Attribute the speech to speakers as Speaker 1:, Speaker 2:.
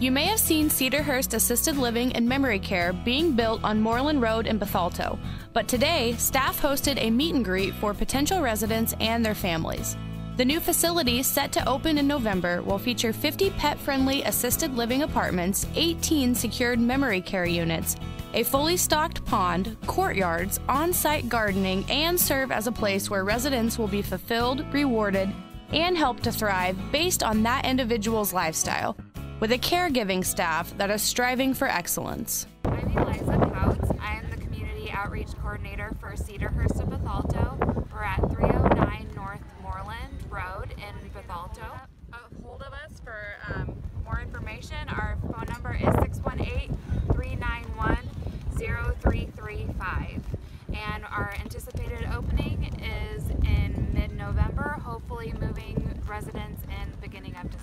Speaker 1: You may have seen Cedarhurst Assisted Living and Memory Care being built on Moreland Road in Bethalto, but today staff hosted a meet and greet for potential residents and their families. The new facility, set to open in November, will feature 50 pet friendly assisted living apartments, 18 secured memory care units, a fully stocked pond, courtyards, on site gardening, and serve as a place where residents will be fulfilled, rewarded, and helped to thrive based on that individual's lifestyle, with a caregiving staff that is striving for excellence.
Speaker 2: I'm Eliza Pouts. I am the Community Outreach Coordinator for Cedarhurst of Bethalto. We're at 309 North Moreland Road in Bethalto. A hold of us for um, more information. Our phone number is 618-391-0335 and our anticipated opening is in mid-November, hopefully moving residents in the beginning of December.